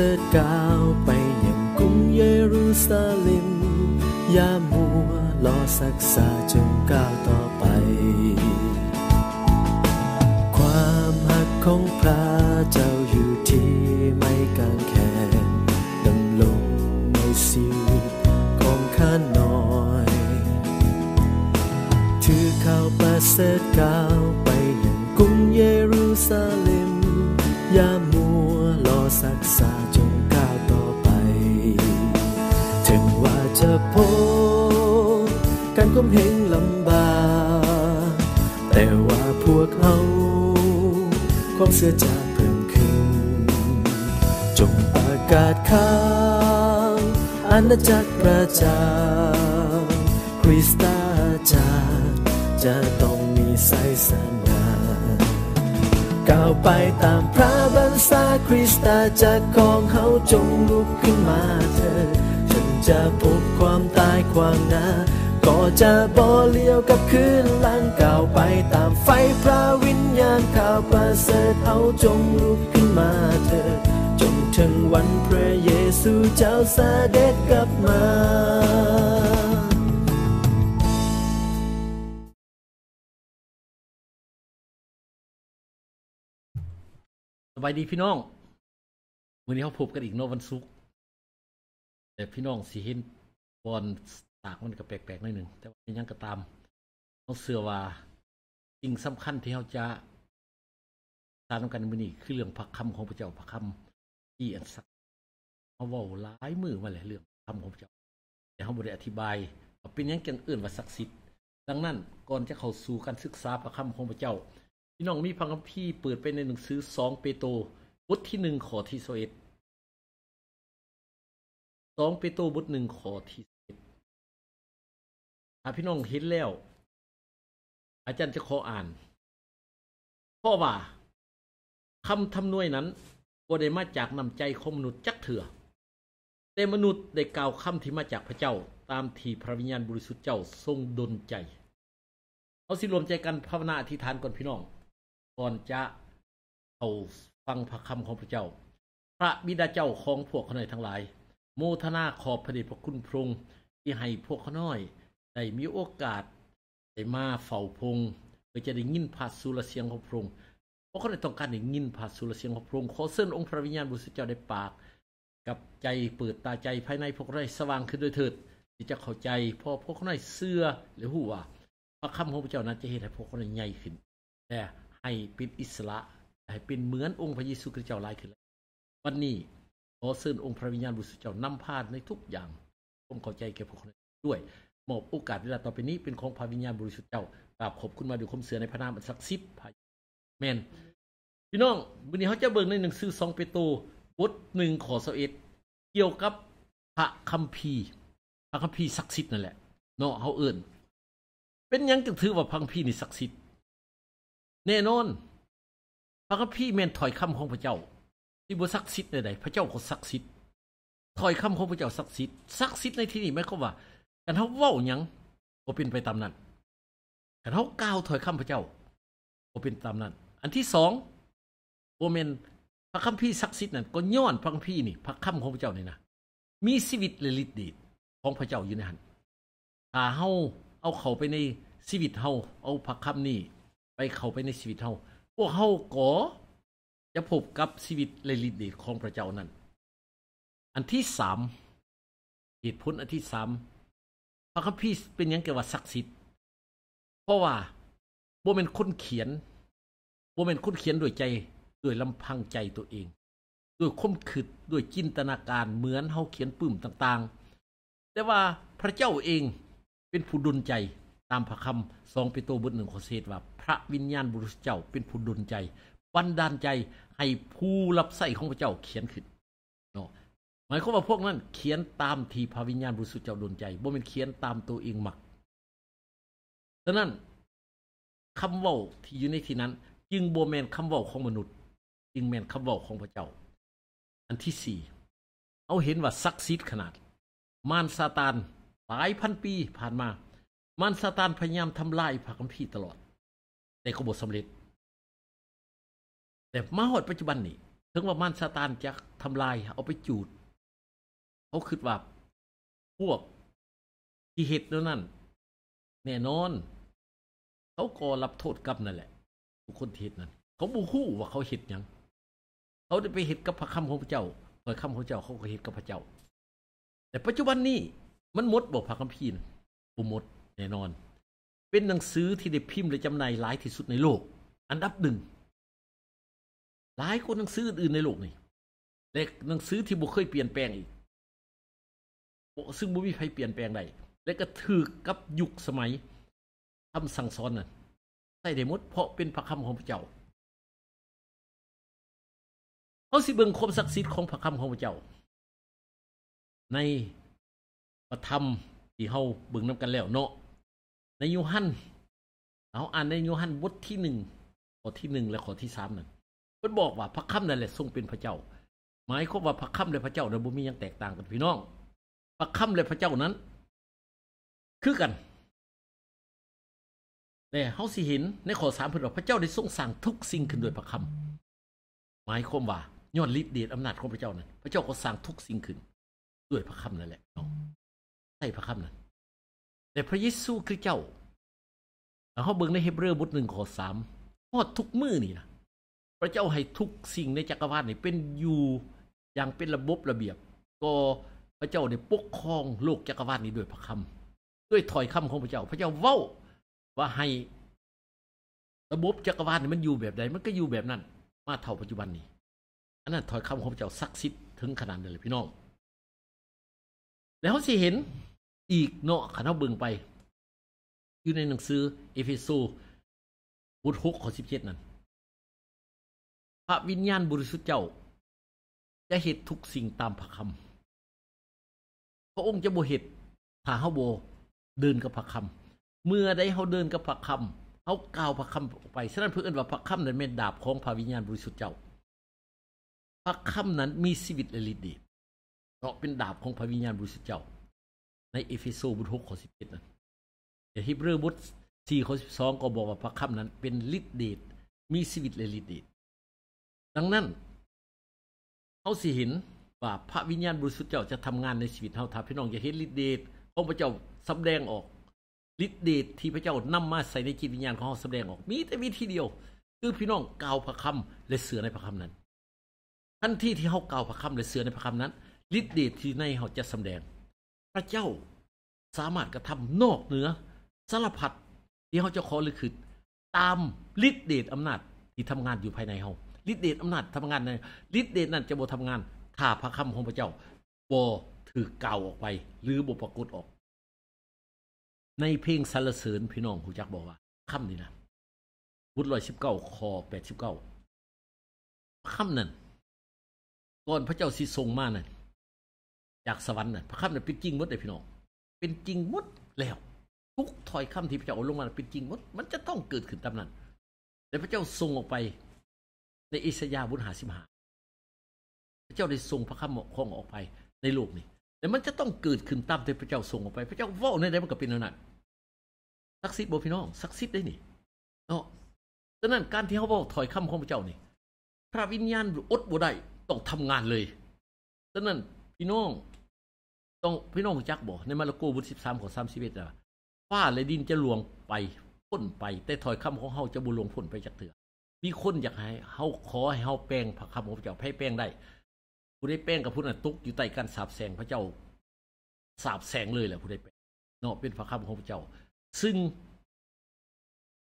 สริฐก้าวไปยังกรุงเยรูซาเล็ม ยามัวรอสักษา จงก้าวต่อไป ถึงว่าจะพบการก้มเหงลำบากแต่ว่าพวกเขาความเสื่อจะเพิ่มขึ้น จงประกาศข่าวอาณาจักรพระเจ้าคริสตาจักรจะต้องมีสายสน ก้าวไปตามพระบัญชาคริสตาจักรของเขาจงลุกขึ้นมาเถิดฉันจะพบความตายความหนาก็จะบ่เลี้ยวกับคืนหลังก้าวไปตามไฟพระวิญญาณข่าวประเสริฐเอาจงลุกขึ้นมาเถิดจนถึงวันพระเยซูเจ้าเสด็จกลับมา บายดีพี่น้องวันนี้เขาพบกันอีกนอวันศุกร์แต่พี่น้องสิเห็นบอลตากมันก็แปลกๆหน่อยหนึ่งแต่ว่ายังก็ตามเขาเสือว่าสิ่งสำคัญที่เขาจะตามกันมือนี้คือเรื่องพระคำของพระเจ้าพระคำที่อันสักดิ์เขาว้าหลายมือมาแหละเรื่องคำของพระเจ้าแต่เขาบ่ได้อธิบายเป็นยังจังอื่นว่าศักดิ์สิทธิ์ดังนั้นก่อนจะเข้าสู่การศึกษาพระคำของพระเจ้า พี่น้องมีพระคัมภีร์เปิดไปในหนังสือสองเปโตรบทที่หนึ่งขอที่สเอ็ดสองเปโตรบทหนึ่งขอที่สเอ็ดถ้าพี่น้องเห็นแล้ว อาจารย์จะขออ่านเพราะว่าคำทำนวยนั้นบ่ได้มาจากนำใจของมนุษย์จักเถื่อแต่มนุษย์ได้กล่าวคำที่มาจากพระเจ้าตามที่พระวิญญาณบริสุทธิ์เจ้าทรงดลใจ เอาสิรวมใจกันภาวนาอธิษฐานก่อนพี่น้อง ก่อนจะเอาฟังพระคำของพระเจ้า พระบิดาเจ้าของพวกขาน้อยทั้งหลาย โมทนาขอบพระเดชพระคุณพระองค์ที่ให้พวกขาน้อยได้มีโอกาสได้มาเฝ้าพงค์เพื่อจะได้ยินภาษสุรเสียงของพระองค์พวกขาได้ต้องการได้ยินภาษสุรเสียงของพระองค์ขอเชิญองค์พระวิญญาณบริสุทธิ์เจ้าได้ปาก กับใจเปิดตาใจภายในพวกเราให้สว่างขึ้นด้วยเถิดที่จะเข้าใจพอพวกขาน้อยเสื้อหรือหูว่าพระคำของพระเจ้านั้นจะเห็นให้พวกขานั้นใหญ่ขึ้นแต่ ให้เป็นอิสระให้เป็นเหมือนองค์พระเยซูคริสต์เจ้าหลายขึ้นแล้ววันนี้ขอเชิญองค์พระวิญญาณบริสุทธิ์เจ้านำพาในทุกอย่างผมเข้าใจแก่พวกเขาด้วยมอบโอกาสเวลาต่อไปนี้เป็นของพระวิญญาณบริสุทธิ์เจ้ากราบขอบคุณมาด้วยคมเสือในพระนามอันศักดิ์สิทธิ์แมนพี่น้องวันนี้เขาจะเบิ่งในหนังสือสองเปโตรบทหนึ่งขอสิบเอ็ดเกี่ยวกับพระคัมภีร์พระคัมภีร์ศักดิ์สิทธิ์นั่นแหละเนาะเขาเอิ่นเป็นยังจึงถือว่าพระคัมภีร์นี่ศักดิ์สิทธิ์ แน่นอนพระคัมภีร์แม่นถอยคำของพระเจ้า ที่บ่ศักดิ์สิทธิ์ใดๆพระเจ้าก็ศักดิ์สิทธิ์ถอยคำของพระเจ้าศักดิ์สิทธิ์ศักดิ์สิทธิ์ในที่นี้หมายความว่าการเฮาเว้าหยังบ่เป็นไปตามนั้นการเฮากล่าวถอยคำพระเจ้าบ่เป็นตามนั้น อันที่สองบ่แม่นพระคัมภีร์ศักดิ์สิทธิ์นั่นก็ย้อนพระคัมภีร์นี่พระคำของพระเจ้านี่นะมีชีวิตและฤทธิ์เดชของพระเจ้าอยู่ในหันถ้าเฮาเอาเข้าไปในชีวิตเฮาเอาพระคำนี้ ไปเข้าไปในชีวิตเฮาพวกเฮาก็จะพบกับชีวิตและฤทธิ์เดชของพระเจ้านั้น อันที่สามเหตุผลอันที่สามพระคัมภีร์เป็นยังเกี่ยวกับศักดิ์สิทธิ์ เพราะว่าบ่เป็นคนเขียนบ่เป็นคนเขียนด้วยใจด้วยลำพังใจตัวเอง ด้วยคมคิดด้วยจินตนาการเหมือนเฮาเขียนปึ้มต่างๆ แต่ว่าพระเจ้าเองเป็นผู้ดลใจ ตามพระคำสองปิโตบทหนึ่งขอเศษว่า พระวิญญาณบริสุทธิ์เจ้าเป็นผู้ดลใจ บันดาลใจให้ผู้รับใช้ของพระเจ้าเขียนขึ้นเนาะหมายความว่าพวกนั้นเขียนตามที่พระวิญญาณบริสุทธิ์เจ้าดลใจบ่แม่นเขียนตามตัวเองหมักฉะนั้นคำเว้าที่อยู่ในที่นั้น จึงบ่แมนคำเว้าของมนุษย์ จึงแมนคำเว้าของพระเจ้า อันที่สี่เอาเห็นว่าศักดิ์สิทธิ์ขนาด มารซาตานหลายพันปีผ่านมา มารซาตานพยายามทำลายพระคัมภีร์ตลอด แต่ก็บ่สำเร็จ แต่มาฮอดปัจจุบันนี้ถึงว่ามารซาตานจะทำลาย เอาไปจูด เขาคิดว่า พวกที่เฮ็ดแล้วนั่นแน่นอน เขาก็รับโทษกรรมนั่นแหละทุกคนที่เฮ็ดนั้น เขาบ่ฮู้ว่าเขาเฮ็ดยัง เขาได้ไปเฮ็ดกับพระคำของพระเจ้าพระคำของพระเจ้าเขาก็เฮ็ดกับพระเจ้า แต่ปัจจุบันนี้มันหมดบ่พระคัมภีร์บ่หมด แน่นอน เป็นหนังสือที่ได้พิมพ์และจำหน่ายหลายที่สุดในโลก อันดับหนึ่งหลายคนหนังสืออื่นในโลกนี่และหนังสือที่บ่เคยเปลี่ยนแปลงอีกซึ่งบ่มีใครเปลี่ยนแปลงได้และก็ถูกกับยุคสมัยคำสั่งสอนนั้นใส่ได้หมดเพราะเป็นพระคำของพระเจ้าเฮาสิเบิงความศักดิ์สิทธิ์ของพระคำของพระเจ้า ในพระธรรมที่เฮาเบิ่งนํกันแล้วเนาะ ในโยฮันเอาอ่านในโยฮันบทที่1ข้อที่1และข้อที่3นั่นเพิ่นบอกว่าพระคำนั่นแหละทรงเป็นพระเจ้า หมายความว่าพระคำและพระเจ้านั้นบ่มียังแตกต่างกันพี่น้อง พระคำและพระเจ้านั้น คือกันแต่เฮาสิเห็นในข้อ3เพิ่นว่าพระเจ้าได้ทรงสร้างทุกสิ่งขึ้นโดยพระคำหมายความว่าย้อนฤทธิ์เดชอำนาจของพระเจ้านั้น พระเจ้าก็สร้างทุกสิ่งขึ้น ด้วยพระคำนั่นแหละน้องใช่พระคำนั้น แต่พระเยซูคือเจ้าเฮาเบิ่งในเฮบเรอบท1ข้อ3ฮอดทุกมือนี่นะพระเจ้าให้ทุกสิ่งในจักรวาลนี่เป็นอยู่อย่างเป็นระบบระเบียบ ก็พระเจ้าได้ปกครองโลกจักรวาลนี้ด้วยพระคำด้วยถอยคำของพระเจ้า พระเจ้าเว้าว่าให้ระบบจักรวาลนี่มันอยู่แบบใดมันก็อยู่แบบนั้น มาเท่าปัจจุบันนี้ อันนั้นถอยคำของพระเจ้าศักดิ์สิทธิ์ถึงขนาดนั้นเลยพี่น้อง แล้วสิเห็น อีกเนาะคันเฮาเบิ่งไป อยู่ในหนังสือเอเฟโซบท6ข้อ17นั่นพระวิญญาณบริสุทธิ์เจ้า จะเฮ็ดทุกสิ่งตามพระคำพระองค์จะบ่เฮ็ดถ้าเฮาโบเดินกับพระคำเมื่อใดเฮาเดินกับพระคำเฮากล่าวพระคำออกไปฉะนั้นเพิ่นเอิ้นว่าพระคำนั้นแม่นดาบของพระวิญญาณบริสุทธิ์เจ้า พระคำนั้นมีชีวิตและฤทธิ์เดชเพราะเป็นดาบของพระวิญญาณบริสุทธิ์เจ้า ในเอเฟโซบท6ข้อ17นั้นแต่ฮีบรูบท4ข้อ12ก็บอกว่าพระคำนั้นเป็นฤทธิ์เดชมีชีวิตและฤทธิ์เดชดังนั้นเฮาสิเห็นว่าพระวิญญาณบริสุทธิ์เจ้าจะทำงานในชีวิตเฮาถ้าพี่น้องจะเห็นฤทธิ์เดชของพระเจ้าแดงออกฤทธิ์เดชที่พระเจ้านำมาใส่ในจิตวิญญาณของเฮาแดงออก มีแต่วิธีเดียว คือพี่น้องกล่าวพระคำและเสือในพระคำนั้นทันทีที่เฮากล่าวพระคำและเสือในพระคำนั้นฤทธิ์เดชที่ในเฮาจะแดง พระเจ้าสามารถกระทำนอกเหนือสารพัดที่เฮาจะขอหรือคือตามฤทธิเดชอำนาจที่ทำงานอยู่ภายในเฮาฤทธิเดชอำนาจทำงานในฤทธิเดชนั้นจะบ่ทำงานถ้าพระคำของพระเจ้าบ่ถือเก่าออกไป หรือบ่ปรากฏออก ในเพลงสรรเสริญพี่น้องฮู้จักบอกว่าคำนี้นะบท119ข้อ89คำนั้นก่อนพระเจ้าสิทรงมานั่น จากสวรรค์นั่นพระคำนั้นเป็นจริงหมดเลยพี่น้องเป็นจริงหมดแล้ว ทุกถอยคำที่พระเจ้าลงมาเป็นจริงหมดมันจะต้องเกิดขึ้นตามนั้นแต่พระเจ้าทรงออกไป ในอิสยาห์บท55พระเจ้าได้ทรงพระคำของออกไปในโลกนี้แต่มันจะต้องเกิดขึ้นตามที่พระเจ้าทรงออกไป พระเจ้าว้าในใดมันก็เป็นนั้นศักดิ์สิทธิ์บ่พี่น้องศักดิ์สิทธิ์ได้นี่เนาะฉะนั้นการที่เฮาเว้าถอยคำของพระเจ้านี่ พระวิญญาณอดบ่ได้ต้องทำงานเลยฉะนั้นพี่น้อง ต้องพี่น้องจักบ่ในมาระโกบท13ข้อ31น่ะฟ้าและดินจะหลวงไปพ้นไป แต่ถอยคำของเฮาจะบ่หลวงพ้นไปจักเถื่อมีคนอยากให้เฮาขอให้เฮาแปลงพระคำของพระเจ้าให้แปลงได้ผู้ใดแปลงกับผู้นั้นตกอยู่ใต้การสาบแสงพระเจ้าสาบแสงเลยแหละผู้ใดแปลงเนาะเป็นพระคำของพระเจ้า ซึ่ง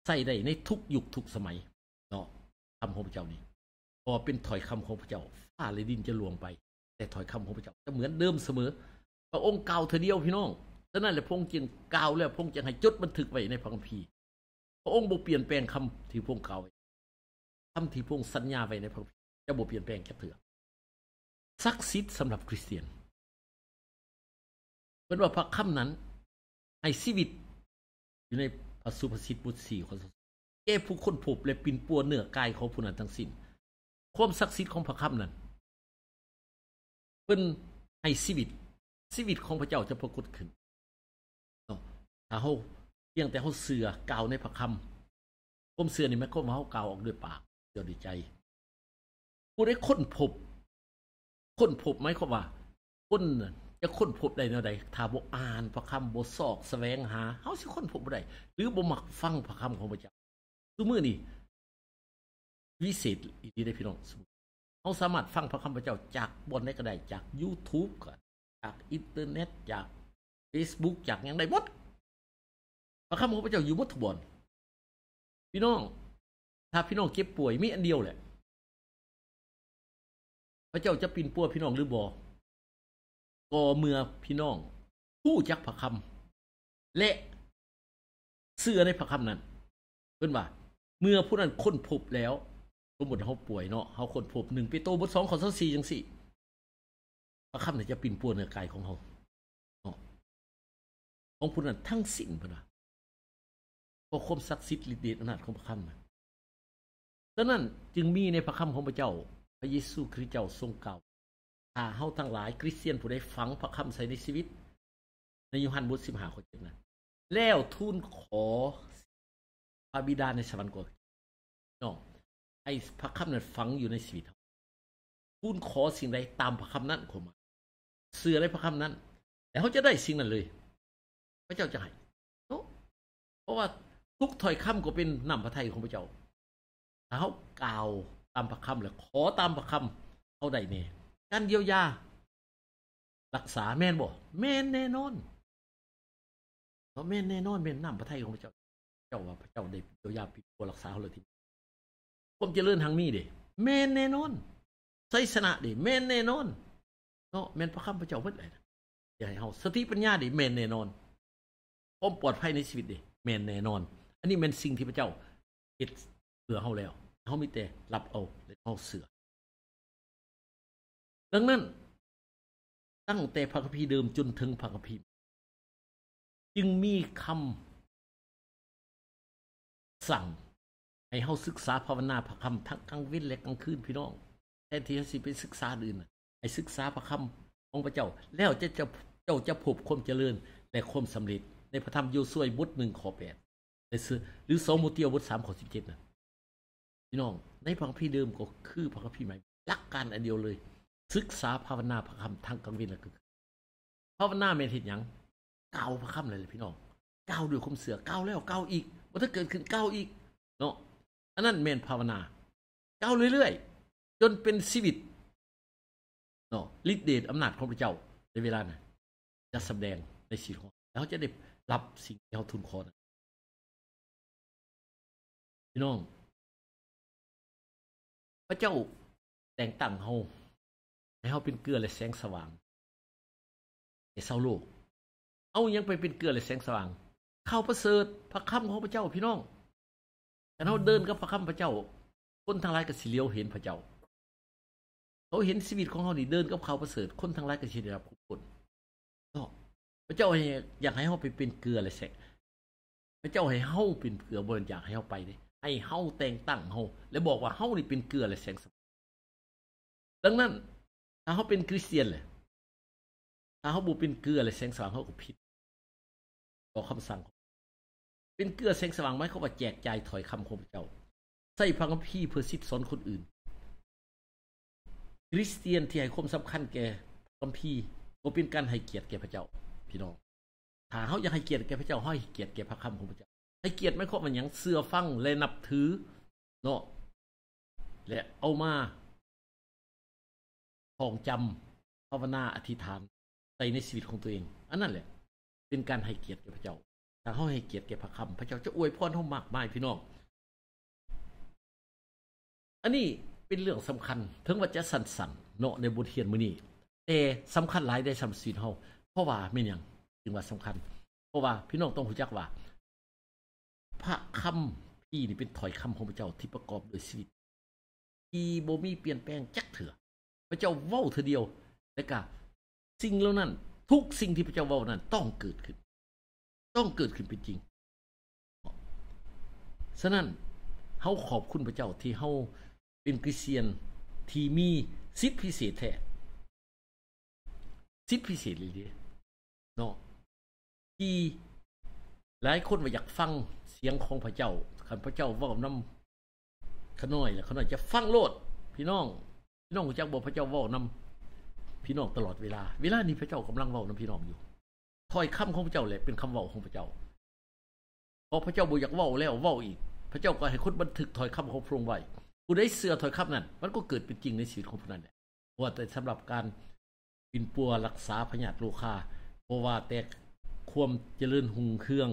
ใส่ได้ในทุกยุคทุกสมัยเนาะคำของพระเจ้านี่พอเป็นถอยคำของพระเจ้าฟ้าและดินจะหลวงไป แต่ถอยคำของพระเจ้าจะเหมือนเดิมเสมอ พระองค์เก่าเธอเดียวพี่น้องฉะนั้นแหละพระองค์จึงกล่าวแล้วพระองค์จึงให้จดบันทึกไว้ในพระคัมภีร์ พระองค์บ่เปลี่ยนแปลงคำที่พระองค์กล่าวไว้คำที่พระองค์สัญญาไว้ในพระคัมภีร์จะบ่เปลี่ยนแปลงแค่เถื่อศักดิ์สิทธิ์สำหรับคริสเตียนเพิ่นว่าพระคำนั้นให้ชีวิต อยู่ในพระสุภาษิตบท4ข้อ2แก่ผู้คนพบและปินปัวเนื้อกายของผู้นั้นทั้งสิ้นความศักดิ์สิทธิ์ของพระคำนั้นเพิ่นให้ชีวิต ชีวิตของพระเจ้าจะปรากฏขึ้นเนาะถ้าเฮาเพียงแต่เฮาเสือกล่าวในพระคำความเสือนี่มันก็มาเฮากล่าวออกด้วยปากเดียวด้วยใจ ผู้ได้ค้นพบ ค้นพบไหมความว่าคนน่ะจะค้นพบได้แนวใดถ้าบ่อ่านพระคำบ่ซอกแสวงหาเฮาสิค้นพบบ่ได้หรือบ่มักฟังพระคำของพระเจ้าซุมื้อนี้วิเศษอีหลีได้พี่น้องเฮาสามารถฟังพระคำพระเจ้าจากบนใดก็ได้จาก YouTube ก็ จากอินเทอร์เน็ตจาก Facebook จากยังไดหมดพระคำของพระเจ้าอยู่หมดทบ่นพี่น้อง ถ้าพี่น้องเก็บป่วยมีอันเดียวแหละ พระเจ้าจะปินปัวพี่น้องหรือบ่ก็เมื่อพี่น้อง ผู้จักพระคำและเสื้อในพระคำนั้นเพิ่นว่า เมื่อผู้นั้นค้นพบแล้วสมมติเฮาป่วยเนาะเฮาค้นพบ1ปีโตบท2ข้อ24จังซี่ พระคำนั้นจะปินปัวเนื้อกายของเฮาของผู้นั้นทั้งสิ้นเพิ่นว่าเพราะความศักดิ์สิทธิ์ฤทธิ์เดชอำนาจของพระคำนั้นดังนั้นจึงมีในพระคำของพระเจ้า พระเยซูคริสต์เจ้าทรงกล่าวถ้าเฮาทั้งหลายคริสเตียนผู้ใดฝังพระคำใส่ในชีวิต ในยูฮันบท15ข้อ7นั้นะแล้วทูลขอพระบิดาในสวรรค์ก่อนเนาะให้พระคำนั้นฝังอยู่ในชีวิตทูลขอสิ่งใดตามพระคำนั้นข้ามา เสื่อในพระคำนั้น แต่เขาจะได้สิ่งนั้นเลย พระเจ้าจะให้เนาะเพราะว่าทุกถ้อยคำก็เป็นน้ำพระทัยของพระเจ้าถ้าเขากล่าวตามพระคำแล้วขอตามพระคำเขาได้แน่การเยียวยา รักษาแม่นบ่แม่นแน่นอนเพราะแม่นแน่นอนแม่นน้ำพระทัยของพระเจ้า เจ้าว่าพระเจ้าได้เยียวยาปิดตัวรักษาเขาเลยทีความเจริญทางนี้เด้แม่นแน่นอนไสสนะเด้แม่นแน่นอน เนาะแม่นพระคำพระเจ้าเบิดเลยนะอย่าให้เฮาสติปัญญาด้แม่นแน่นอนความปลอดภัยในชีวิตด้แม่นแน่นอน อันนี้แม่นสิ่งที่พระเจ้าเฮ็ดเพื่อเฮาแล้วเฮามีแต่รับเอาและเฮาเสือดังนั้น ตั้งแต่พระคัมภีร์เดิมจนถึงพระคัมภีร์จึงมีคำสั่ง ให้เฮาศึกษาภาวนาพระคำทั้งกลางวันและกลางคืนพี่น้องแทนที่จะสิไปศึกษาอื่นน่ะ ให้ศึกษาพระคำของพระเจ้า แล้วจะจะเจ้าจะพบความเจริญและความสำเร็จ ในพระธรรมโยซูบท1ข้อ8หรือ2โมเตียบท3ข้อ17น่ะพี่น้องในพระคัมภีร์เดิมก็คือพระคัมภีร์ใหม่หลักการอันเดียวเลย ศึกษาภาวนาพระคำทั้งกลางวันและกลางคืนภาวนาแม่นเฮ็ดหยังก้าวพระคำเลยเลยพี่น้องก้าวด้วยความเสือก้าวแล้วก้าวอีกบ่ถ้าเกิดขึ้นก้าวอีกเนาะอันนั้นแม่นภาวนาก้าวเรื่อยๆ จนเป็นชีวิต เนาะฤทธิ์เดชอำนาจของพระเจ้าในเวลานั้นจะแสดงในชีวิตของแล้วจะได้รับสิ่งที่เขาทุนขอนะพี่น้อง พระเจ้าแต่งตั้งเฮาให้เฮาเป็นเกลือและแสงสว่างให้เศร้าโลก เอายังไปเป็นเกลือและแสงสว่าง เข้าประเสริฐพระคำของพระเจ้าพี่น้องแต่เฮาเดินกับพระคำพระเจ้าคนทั้งหลายก็สิเลียวเห็นพระเจ้า เขาเห็นชีวิตของเขานี่เดินกับเขาประเสริฐคนทั้งหลายก็สิได้รับผลก็พระเจ้าอยากให้เฮาไปเป็นเกลือและแสงพระเจ้าให้เฮาเป็นเกลือบ่อยากให้เฮาไปเด้ให้เฮาแต่งตั้งเฮาแล้วบอกว่าเฮานี่เป็นเกลือและแสงสว่างดังนั้นถ้าเขาเป็นคริสเตียนเลยถ้าเขาบุเป็นเกลือและแสงสว่างเขาก็ผิดต่อคำสั่ง เป็นเกลือแสงสว่างไหมเขาว่าแจกจ่ายถอยคำของพระเจ้าใส่พระคัมภีร์เพื่อสิทธิสอนคนอื่น คริสเตียนที่ให้ความสำคัญแก่คัมภีร์ก็เป็นการให้เกียรติแก่พระเจ้า พี่น้องถ้าเขาอยากให้เกียรติแก่พระเจ้าให้เกียรติแก่พระคำของพระเจ้า ให้เกียรติไม่ครบมันยังเสื้อฟังและนับถือเนาะและเอามาท่องจำภาวนาอธิษฐานใส่ในชีวิตของตัวเอง อันนั้นแหละ เป็นการให้เกียรติแก่พระเจ้า ถ้าเขาให้เกียรติแก่พระคำพระเจ้าจะอวยพรเขามากมายพี่น้อง อันนี้ เป็นเรื่องสำคัญถึงว่าจะสั้นๆเนาะในบทเรียนมื้อนี้แต่สำคัญหลายได้สำหรับชีวิตเฮาเพราะว่าแม่นหยังจึงว่าสำคัญ เพราะว่าพี่น้องต้องรู้จักว่า พระคำพี่นี่เป็นถอยคำของพระเจ้าที่ประกอบด้วยชีวิตที่บ่มีเปลี่ยนแปลงจักเถือพระเจ้าเว้าเทื่อเดียวแล้วก็สิ่งเหล่านั้น ทุกสิ่งที่พระเจ้าเว้านั้นต้องเกิดขึ้น ต้องเกิดขึ้นเป็นจริง ฉะนั้นเฮาขอบคุณพระเจ้าที่เฮา เป็นคริสเตียนที่มีสิทธิพิเศษแท้สิทธิพิเศษเลยเด้เนาะที่หลายคนว่าอยากฟังเสียงของพระเจ้าคันพระเจ้าว้านำขน้อยแล้วขน้อยจะฟังโลด พี่น้อง พี่น้องจักบ่พระเจ้าว้านำพี่น้องตลอดเวลา เวลานี้พระเจ้ากำลังว้านำพี่น้องอยู่ถอยคำของพระเจ้าแหละเป็นคำว้าของพระเจ้าพอพระเจ้าบ่อยากว้าแล้วว้าอีก พระเจ้าก็ให้คนบันทึกถอยคำของพระองค์ไว้ ผู้ใดเชื่อถอยคำนั้นมันก็เกิดเป็นจริงในชีวิตของผู้นั้นแหละว่าแต่สำหรับการปินปัวรักษาพยาธิโรคาเพราะว่าแต่ความเจริญหุ่งเครื่อง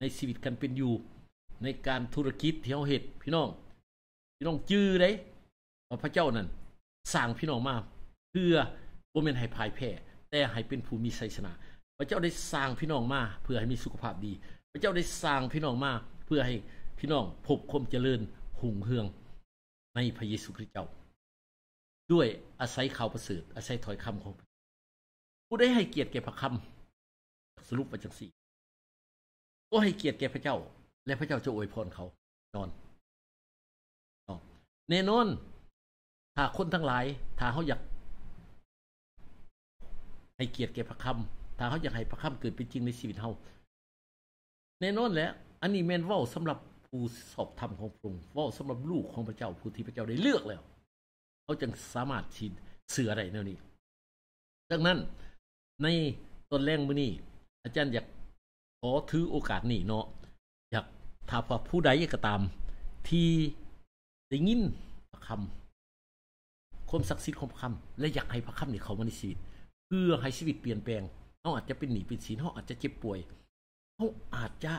ในชีวิตกันเป็นอยู่ ในการธุรกิจที่เฮาเฮ็ดพี่น้อง พี่น้องจื้อได้พระเจ้านั้นสร้างพี่น้องมาเพื่อบ่แม่นให้พ่ายแพ้แต่ให้เป็นผู้มีชัยชนะ พระเจ้าได้สร้างพี่น้องมา เพื่อให้มีสุขภาพดี พระเจ้าได้สร้างพี่น้องมา เพื่อให้พี่น้องพบความเจริญหุ่งเฮือง ในพระเยซูคริสต์เจ้า ด้วยอาศัยข่าวประเสริฐอาศัยถอยคำของ ผู้ใดให้เกียรติแก่พระคำสรุปว่าจังซี่ก็ให้เกียรติแก่พระเจ้า และพระเจ้าจะอวยพรเขานอนแน่นอน ถ้าคนทั้งหลาย ถ้าเฮาอยาก ให้เกียรติแก่พระคำถ้าเฮาอยากให้พระคำเกิดเป็นจริงในชีวิตเฮาแน่นอนแหละอันนี้แมนว้าสำหรับ ผู้สอบธรรมของพระองค์ว้าสำหรับลูกของพระเจ้าผู้ที่พระเจ้าได้เลือกแล้ว เขาจึงสามารถที่เสืออะได้แนวนี้ ดังนั้นในตอนแรงมื้อนี้อาจารย์อยากขอถือโอกาสนี้เนาะอยากถ้าว่าผู้ใดก็ตาม ที่ได้ยินพระคำความศักดิ์สิทธิ์ของพระคำและอยากให้พระคำนี่เข้ามาในชีวิต เพื่อให้ชีวิตเปลี่ยนแปลงเฮาอาจจะเป็นหนีเป็นสินเฮาอาจจะเจ็บป่วยเฮาอาจจะ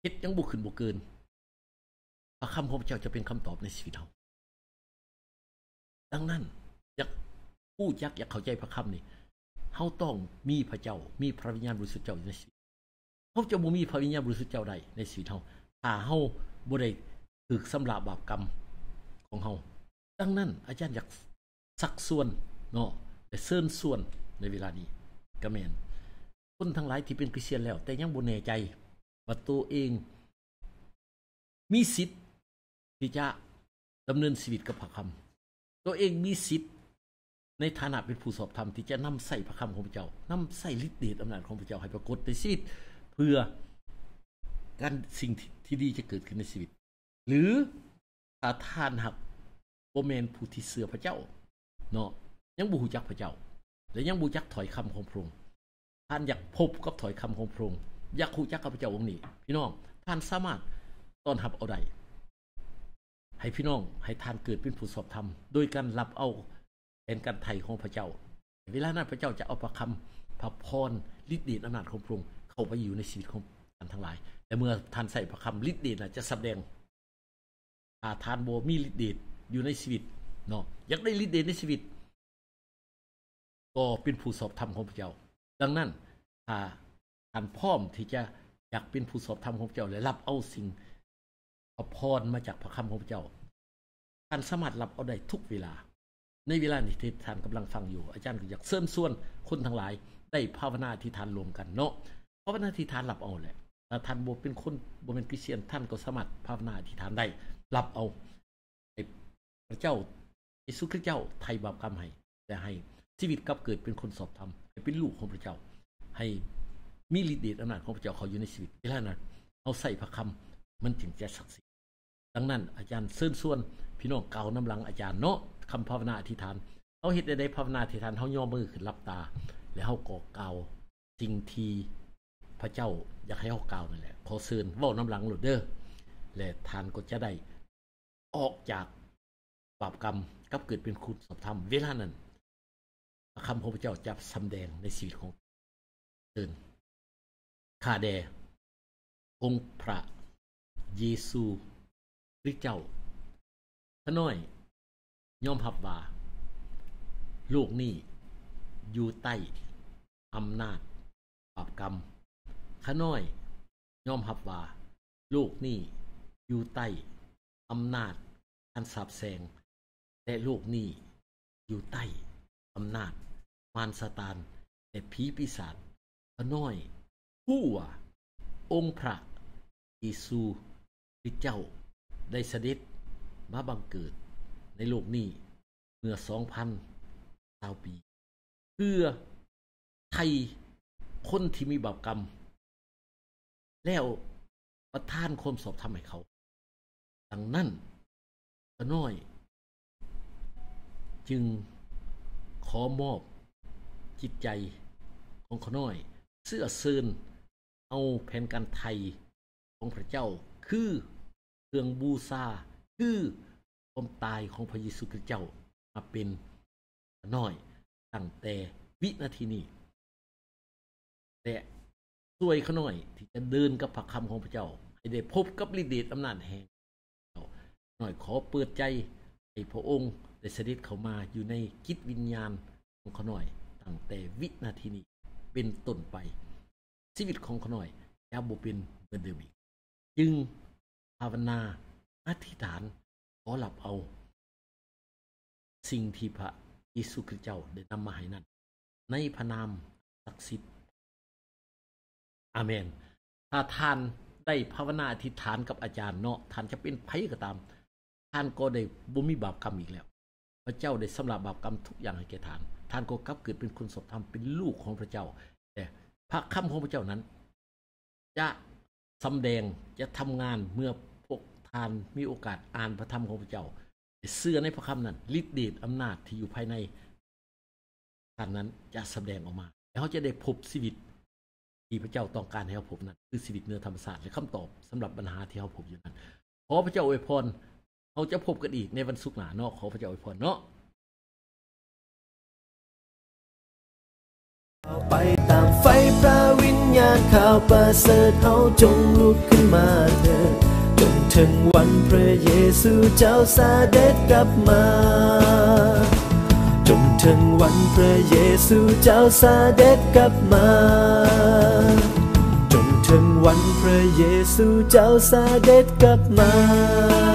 เฮ็ดยังบ่ขึ้นบ่เกินพระคำของพระเจ้าจะเป็นคำตอบในชีวิตเฮาดังนั้นอยากผู้จักอยากเข้าใจพระคำนี่เฮาต้องมีพระเจ้า มีพระวิญญาณบริสุทธิ์เจ้าในชีวิตเฮาจะบ่มีพระวิญญาณบริสุทธิ์เจ้าใดในชีวิตเฮาถ้าเฮาบ่ได้ถูกสำระบาปกรรมของเฮาดังนั้นอาจารย์อยากสักส่วนเนาะและเชิญส่วนในเวลานี้ก็แมนคนทั้งหลายที่เป็นคริสเตียนแล้ว แต่ยังบ่แน่ใจ ว่าตัวเองมีสิทธิ์ที่จะดำเนินชีวิตกับพระคำตัวเองมีสิทธิ์ในฐานะเป็นผู้สอบธรรมที่จะนำใส่พระคำของพระเจ้านำใส่ฤทธิ์เดชอำนาจของพระเจ้าให้ปรากฏในชีวิตเพื่อการสิ่งที่ดีจะเกิดขึ้นในชีวิต หรือถ้าท่านหักโบ่แม่นผู้ที่เชื่อพระเจ้าเนาะยังบ่ฮู้จักพระเจ้า และยังบ่จักถอยคำของพระองค์ท่านอยากพบกับถอยคำของพระองค์ อยากฮู้จักกับพเจ้าองค์นี้ พี่น้องท่านสามารถต้อนรับเอาได้ให้พี่น้องให้ท่านเกิดเป็นผู้สอบธรรมโดยการรับเอาเป็นการไถ่ของพระเจ้า เวลานั้นพระเจ้าจะเอาพระคำพระพรฤทธิ์เดชอำนาจของพระองค์เข้าไปอยู่ในชีวิตของท่านทั้งหลาย แต่เมื่อท่านใส่พระคำฤทธิ์เดชน่ะจะแสดงถ้าทานบ่มีฤทธิ์เดชอยู่ในชีวิตเนาะอยากได้ฤทธิ์เดชในชีวิต ก็เป็นผู้สอบธรรมของพระเจ้า ดังนั้นถ้า ท่านพร้อมที่จะอยากเป็นผู้สอบธรรมของเจ้าและรับเอาสิ่งพระพรมาจากพระคำของเจ้าท่านสามารถรับเอาได้ทุกเวลา ในเวลานี้ที่ท่านกำลังฟังอยู่ อาจารย์ก็อยากเชิญชวนคนทั้งหลาย ได้ภาวนาที่ทานรวมกันเนาะภาวนาที่ทานรับเอาแหละถ้าท่านบ่เป็นคนบ่เป็นคริสเตียนท่านก็สามารถภาวนาที่ทานได้รับเอาพระเจ้าเยซูคริสต์เจ้าไถ่บาปกรรมให้แต่ให้ชีวิตกลับเกิดเป็นคนสอบธรรมเป็นลูกของพระเจ้า ให้ มีฤทธิ์เดชอำนาจของพระเจ้าเขาอยู่ในชีวิตเวลานั้นเอาใส่พระคำมันถึงจะศักดิ์สิทธิ์ดังนั้นอาจารย์เชิญชวน พี่น้องเก่านำหลังอาจารย์เนาะคำภาวนาอธิษฐานเฮาเฮ็ดได้ภาวนาอธิษฐานเฮาย่อมือขึ้นรับตา แล้วเฮาก็กล่าสิ่งที่พระเจ้าอยากให้เฮากล่าวนั่นแหละขอเชิญว้านำหลังโลดเด้อและทานก็จะได้ออกจากบาปกรรมกับเกิดเป็นคุณสอบธรรมเวลานั้นคำของพระเจ้าจะสำแดงในชีวิตของเอิน ข้าแด่องค์พระเยซูคริสต์เจ้าขน้อยยอมรับว่าโลกนี้อยู่ใต้อำนาจบาปกรรมขน้อยยอมรับว่าลูกนี่อยู่ใต้อำนาจอันสาบแสงและลูกนี่อยู่ใต้อำนาจมารสตานและผีปีศาจขน้อย ผู้ว่าองค์พระเยซูคริสต์เจ้าได้เสด็จมาบังเกิดในโลกนี้เมื่อ2,000ชาวปี เพื่อไทยคนที่มีบาปกรรม แล้วประทานความสอบธรรมให้เขา ดังนั้นขน้อย จึงขอมอบจิตใจของขน้อย เสื้อเซิน เอาแผ่นกันไทยของพระเจ้า คือเครื่องบูชาคือความตายของพระเยซูคริสต์เจ้ามาเป็นน้อยตั้งแต่วินาทีนี้แต่ช่วยเขาหน่อยที่จะเดินกับพระคำของพระเจ้า ให้ได้พบกับฤทธิ์เดชอำนาจแห่งหน่อยขอเปิดใจให้พระองค์ได้เสด็จเข้ามาอยู่ในจิตวิญญาณของเขาหน่อยตั้งแต่วินาทีนี้เป็นต้นไป ชีวิตของเขาหน่อยจะบ่เป็นเหมือนเดิมอีก จึงภาวนาอธิษฐานขอหลับเอา สิ่งที่พระเยซูคริสต์เจ้าได้นำมาให้นั้น ในพระนามศักดิ์สิทธิ์อาเมน ถ้าท่านได้ภาวนาอธิษฐานกับอาจารย์เนาะท่านจะเป็นไผก็ตาม ท่านก็ได้บ่มีบาปกรรมอีกแล้ว พระเจ้าได้สำหรับบาปกรรมทุกอย่างให้แก่ท่าน ท่านก็กลับเกิดเป็นคนสบธรรมเป็นลูกของพระเจ้าแต่ พระคำของพระเจ้านั้น จะสำแดงจะทำงานเมื่อพวกท่านมีโอกาสอ่านพระธรรมของพระเจ้า เสื้อในพระคำนั้นฤทธิ์เดชอำนาจที่อยู่ภายในท่านนั้นจะสำแดงออกมา แล้วเขาจะได้พบชีวิตที่พระเจ้าต้องการให้เขาพบนั้น คือชีวิตเนื้อธรรมศาสตร์และคำตอบสำหรับปัญหาที่เขาพบอยู่นั้นขอพระเจ้าอวยพรเขาจะพบกันอีกในวันศุกร์หน้าเนาะขอพระเจ้าอวยพรเนาะไปาณข่าวประเสริฐเอาจงลุกขึ้นมาเถิดจนถึงวันพระเยซูเจ้าเด็จกลับมาจนถึงวันพระเยซูเจ้าเด็จกลับมา จนถึงวันพระเยซูเจ้าเด็จกลับมา